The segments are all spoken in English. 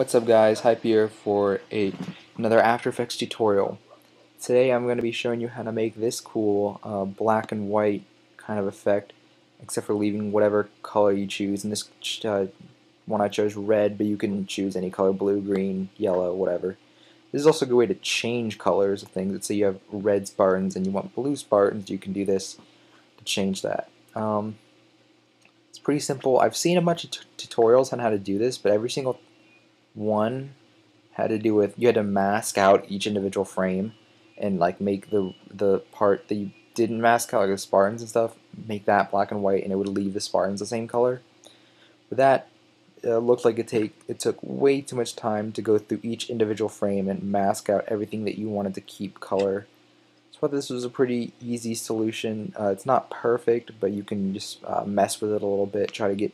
What's up guys, Hype here for a, another After Effects tutorial. Today I'm going to be showing you how to make this cool uh, black and white kind of effect, except for leaving whatever color you choose. And this uh, one I chose red, but you can choose any color, blue, green, yellow, whatever. This is also a good way to change colors of things. Let's say you have red Spartans and you want blue Spartans, you can do this to change that. Um, it's pretty simple. I've seen a bunch of tutorials on how to do this, but every single one had to do with you had to mask out each individual frame and like make the the part that you didn't mask out, like the Spartans and stuff, make that black and white, and it would leave the Spartans the same color. But that uh, looked like it take it took way too much time to go through each individual frame and mask out everything that you wanted to keep color. So this was a pretty easy solution. Uh, it's not perfect, but you can just uh, mess with it a little bit, try to get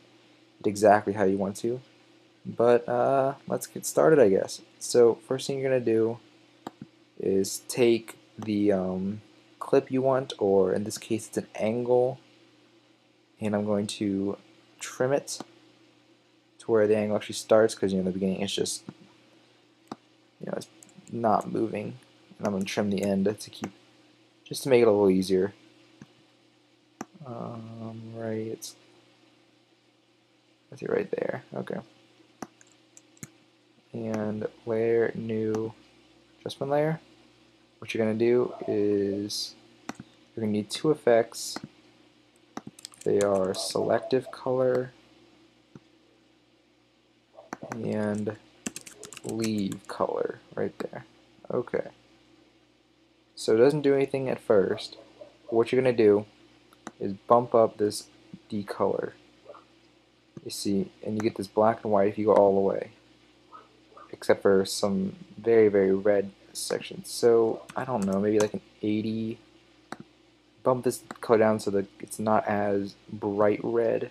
it exactly how you want to. But uh, let's get started, I guess. So first thing you're gonna do is take the um, clip you want, or in this case, it's an angle, and I'm going to trim it to where the angle actually starts because you know in the beginning it's just you know it's not moving. And I'm going to trim the end to keep just to make it a little easier. Um, right it's that's see right there. Okay and layer new adjustment layer what you're going to do is you're going to need two effects they are selective color and leave color right there. Okay. So it doesn't do anything at first. What you're going to do is bump up this decolor. You see, and you get this black and white if you go all the way. Except for some very, very red sections. So, I don't know, maybe like an 80. Bump this color down so that it's not as bright red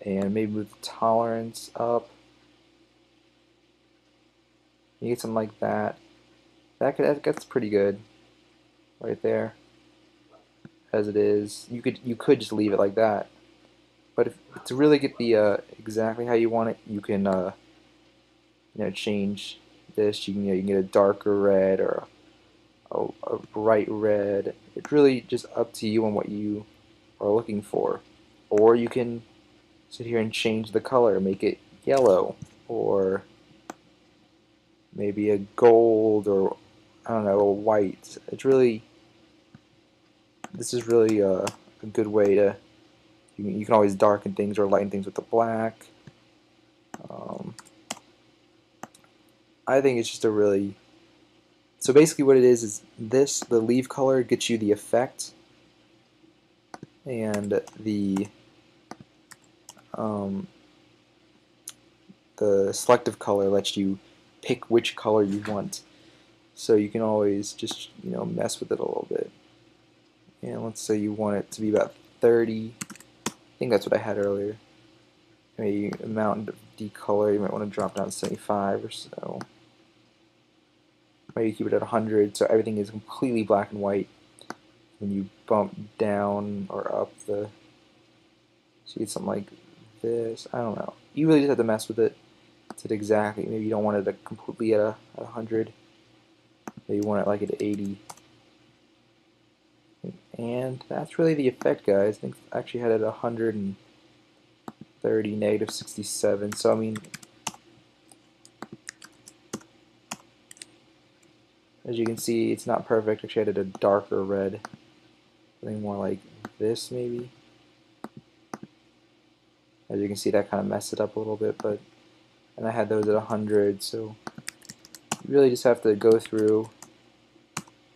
and maybe move the tolerance up. You get something like that. That, could, that gets pretty good right there as it is. You could you could just leave it like that. But if, to really get the uh, exactly how you want it, you can uh, you know change this. You can you, know, you can get a darker red or a, a bright red. It's really just up to you on what you are looking for. Or you can sit here and change the color, make it yellow, or maybe a gold, or I don't know, a white. It's really, this is really a, a good way to, you can, you can, always darken things or lighten things with the black. I think it's just a really, so basically what it is is this, the leave color gets you the effect, and the um, the selective color lets you pick which color you want. So you can always just you know mess with it a little bit. And let's say you want it to be about 30. I think that's what I had earlier. Maybe amount of decolor, you might want to drop down to 75 or so. Maybe keep it at 100 so everything is completely black and white. When you bump down or up the, see something like this. I don't know. You really just have to mess with it. It's at exactly. Maybe you don't want it completely at a at 100. Maybe you want it like at 80. And that's really the effect, guys. I think I actually had it at 130, negative 67. So, I mean, as you can see, it's not perfect. Actually, I it a darker red. Something more like this, maybe. As you can see, that kind of messed it up a little bit, but and I had those at 100, so you really just have to go through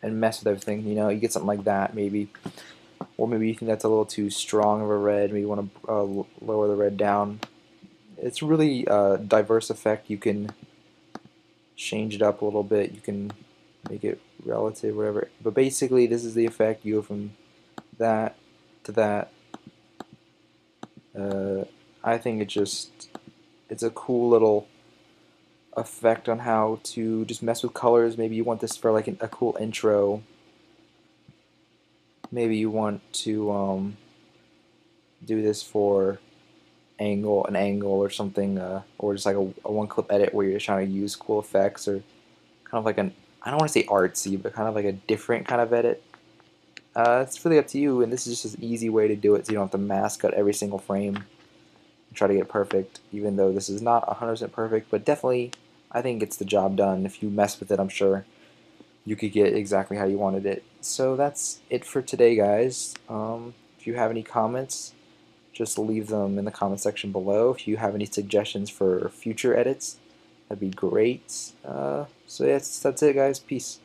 and mess with everything. You know, you get something like that, maybe, or maybe you think that's a little too strong of a red. Maybe you want to uh, lower the red down. It's really a diverse effect. You can change it up a little bit. You can make it relative, whatever. But basically, this is the effect. You go from that to that. Uh, I think it just it's a cool little effect on how to just mess with colors. Maybe you want this for like an, a cool intro. Maybe you want to um, do this for angle, an angle or something, uh, or just like a, a one-clip edit where you're trying to use cool effects or kind of like an I don't want to say artsy, but kind of like a different kind of edit. Uh, it's really up to you, and this is just an easy way to do it so you don't have to mask cut every single frame and try to get it perfect, even though this is not 100% perfect, but definitely I think gets the job done. If you mess with it, I'm sure you could get exactly how you wanted it. So that's it for today, guys. Um, if you have any comments, just leave them in the comment section below. If you have any suggestions for future edits, that'd be great. Uh, so that's, that's it, guys. Peace.